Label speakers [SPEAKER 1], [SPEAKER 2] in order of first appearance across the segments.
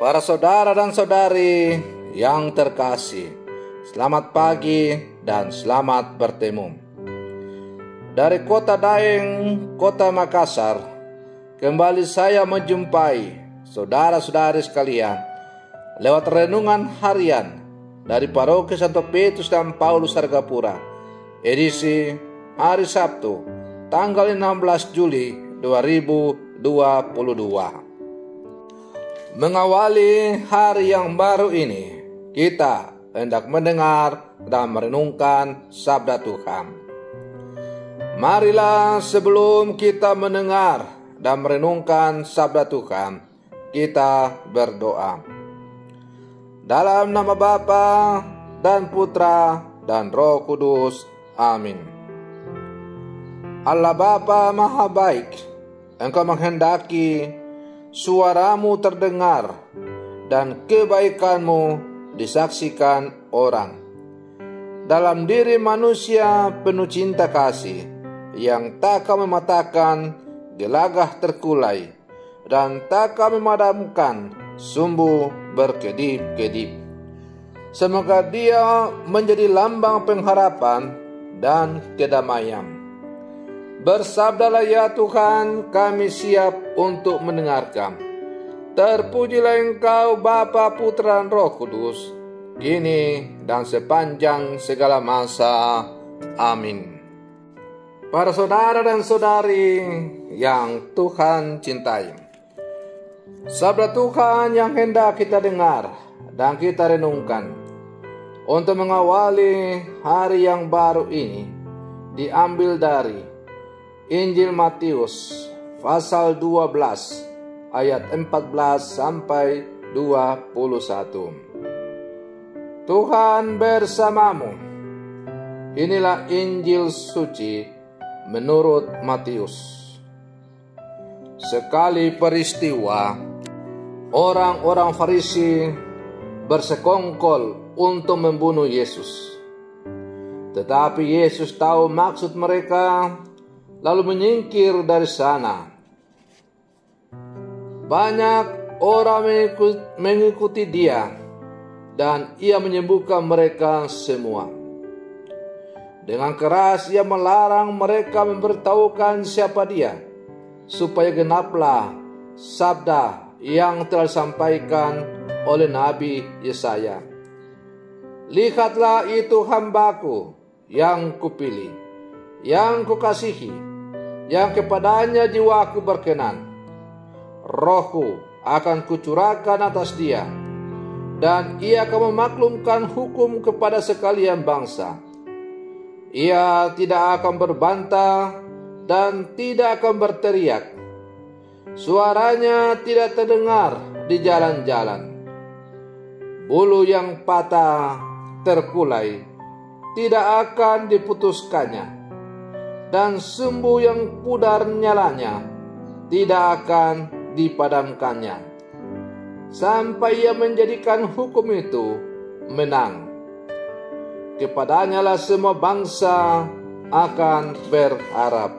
[SPEAKER 1] Para saudara dan saudari yang terkasih, selamat pagi dan selamat bertemu. Dari kota Daeng, kota Makassar, kembali saya menjumpai saudara-saudari sekalian lewat renungan harian dari Paroki Santo Petrus dan Paulus Sargapura, edisi hari Sabtu, tanggal 16 Juli 2022. Mengawali hari yang baru ini, kita hendak mendengar dan merenungkan sabda Tuhan. Marilah sebelum kita mendengar dan merenungkan sabda Tuhan, kita berdoa. Dalam nama Bapa dan Putra dan Roh Kudus. Amin. Allah Bapa Maha Baik, Engkau menghendaki suaramu terdengar dan kebaikanmu disaksikan orang. Dalam diri manusia penuh cinta kasih yang tak akan mematakan gelagah terkulai dan tak akan memadamkan sumbu berkedip-kedip. Semoga dia menjadi lambang pengharapan dan kedamaian Bersabdalah ya Tuhan, kami siap untuk mendengarkan. Terpujilah Engkau Bapa, Putra, dan Roh Kudus, kini dan sepanjang segala masa. Amin. Para saudara dan saudari yang Tuhan cintai. Sabda Tuhan yang hendak kita dengar dan kita renungkan untuk mengawali hari yang baru ini diambil dari Injil Matius pasal 12 ayat 14 sampai 21. Tuhan bersamamu. Inilah Injil suci menurut Matius. Sekali peristiwa, orang-orang Farisi bersekongkol untuk membunuh Yesus. Tetapi Yesus tahu maksud mereka lalu menyingkir dari sana. Banyak orang mengikuti dia, dan ia menyembuhkan mereka semua. Dengan keras ia melarang mereka memberitahukan siapa dia, supaya genaplah sabda yang telah disampaikan oleh Nabi Yesaya. Lihatlah itu hambaku yang kupilih, yang kukasihi, yang kepadanya jiwaku berkenan. Rohku akan kucurahkan atas dia, dan ia akan memaklumkan hukum kepada sekalian bangsa. Ia tidak akan berbantah dan tidak akan berteriak. Suaranya tidak terdengar di jalan-jalan. Bulu yang patah terkulai tidak akan diputuskannya dan sumbu yang pudar nyalanya tidak akan dipadamkannya sampai ia menjadikan hukum itu menang. Kepadanya lah semua bangsa akan berharap.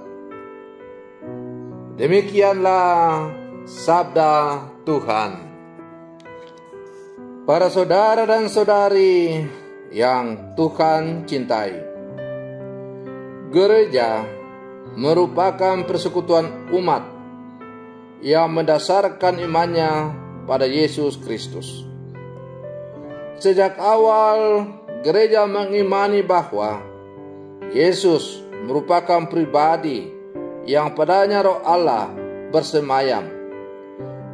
[SPEAKER 1] Demikianlah sabda Tuhan. Para saudara dan saudari yang Tuhan cintai Gereja merupakan persekutuan umat yang mendasarkan imannya pada Yesus Kristus. Sejak awal, gereja mengimani bahwa Yesus merupakan pribadi yang padanya roh Allah bersemayam,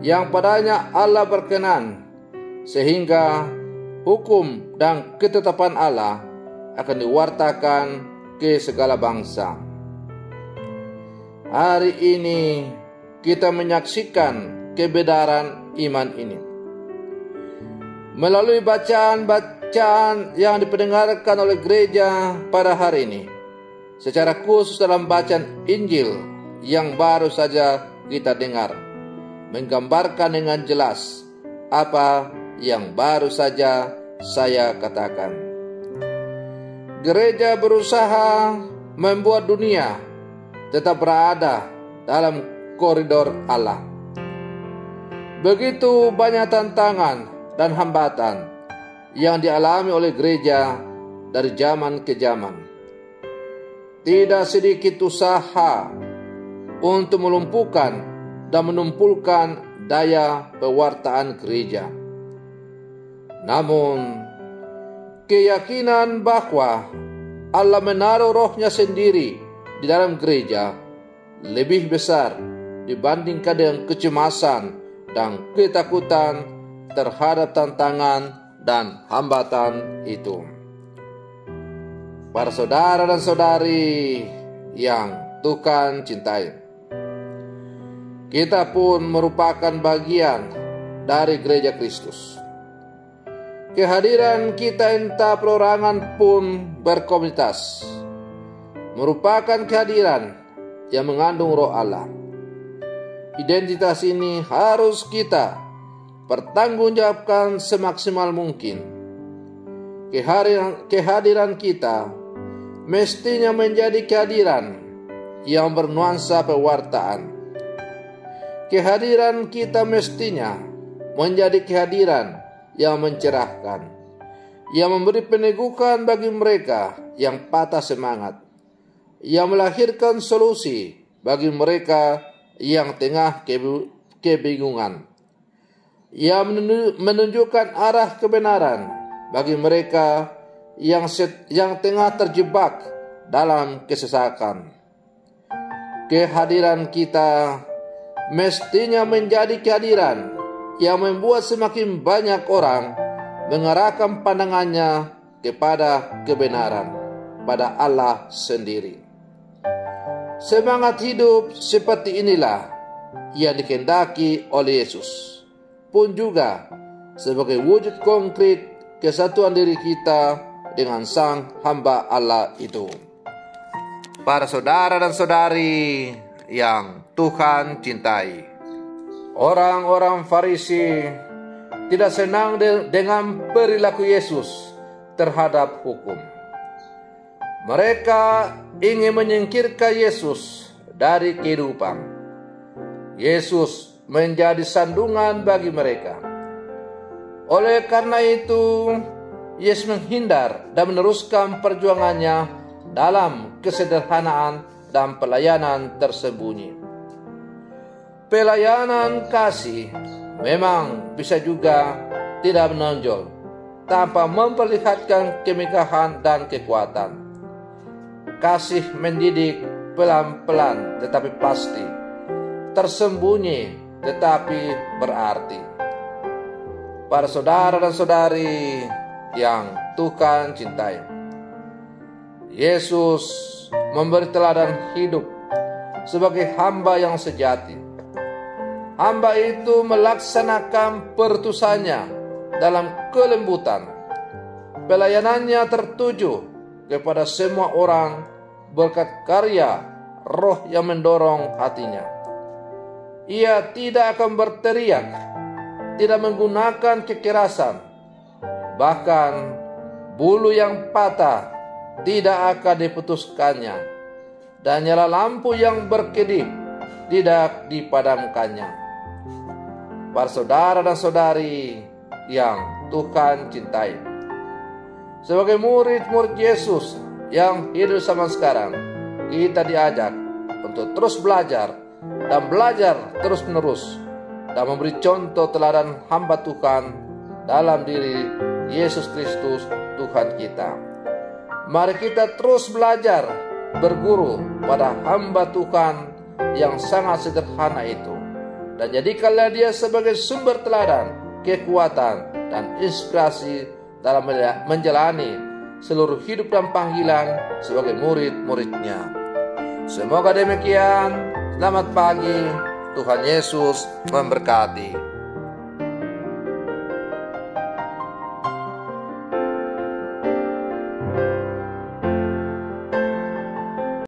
[SPEAKER 1] yang padanya Allah berkenan, sehingga hukum dan ketetapan Allah akan diwartakan ke segala bangsa. Hari ini kita menyaksikan kebenaran iman ini. Melalui bacaan-bacaan yang dipendengarkan oleh gereja pada hari ini, secara khusus dalam bacaan Injil yang baru saja kita dengar, menggambarkan dengan jelas apa yang baru saja saya katakan gereja berusaha membuat dunia tetap berada dalam koridor Allah. Begitu banyak tantangan dan hambatan yang dialami oleh gereja dari zaman ke zaman. Tidak sedikit usaha untuk melumpuhkan dan menumpulkan daya pewartaan gereja. Namun, keyakinan bahwa Allah menaruh rohnya sendiri di dalam gereja lebih besar dibandingkan dengan kecemasan dan ketakutan terhadap tantangan dan hambatan itu. Para saudara dan saudari yang Tuhan cintai, kita pun merupakan bagian dari gereja Kristus. Kehadiran kita entah perorangan pun berkomunitas merupakan kehadiran yang mengandung roh Allah. Identitas ini harus kita pertanggungjawabkan semaksimal mungkin. Kehadiran, kehadiran kita mestinya menjadi kehadiran yang bernuansa pewartaan. Kehadiran kita mestinya menjadi kehadiran yang mencerahkan, yang memberi peneguhan bagi mereka yang patah semangat, yang melahirkan solusi bagi mereka yang tengah kebingungan, yang menunjukkan arah kebenaran bagi mereka yang yang tengah terjebak dalam kesesakan. Kehadiran kita mestinya menjadi kehadiran yang membuat semakin banyak orang mengarahkan pandangannya kepada kebenaran pada Allah sendiri. Semangat hidup seperti inilah yang dikendaki oleh Yesus, pun juga sebagai wujud konkret kesatuan diri kita dengan sang hamba Allah itu. Para saudara dan saudari yang Tuhan cintai. Orang-orang Farisi tidak senang de dengan perilaku Yesus terhadap hukum. Mereka ingin menyingkirkan Yesus dari kehidupan. Yesus menjadi sandungan bagi mereka. Oleh karena itu, Yesus menghindar dan meneruskan perjuangannya dalam kesederhanaan dan pelayanan tersembunyi. Pelayanan kasih memang bisa juga tidak menonjol tanpa memperlihatkan kemegahan dan kekuatan. Kasih mendidik pelan-pelan tetapi pasti, tersembunyi tetapi berarti. Para saudara dan saudari yang Tuhan cintai, Yesus memberi teladan hidup sebagai hamba yang sejati hamba itu melaksanakan pertusannya dalam kelembutan. Pelayanannya tertuju kepada semua orang berkat karya roh yang mendorong hatinya. Ia tidak akan berteriak, tidak menggunakan kekerasan, bahkan bulu yang patah tidak akan diputuskannya, dan nyala lampu yang berkedip tidak dipadamkannya para saudara dan saudari yang Tuhan cintai. Sebagai murid-murid Yesus yang hidup sama sekarang, kita diajak untuk terus belajar dan belajar terus-menerus dan memberi contoh teladan hamba Tuhan dalam diri Yesus Kristus Tuhan kita. Mari kita terus belajar berguru pada hamba Tuhan yang sangat sederhana itu dan jadikanlah dia sebagai sumber teladan, kekuatan, dan inspirasi dalam menjalani seluruh hidup dan panggilan sebagai murid-muridnya. Semoga demikian. Selamat pagi. Tuhan Yesus memberkati.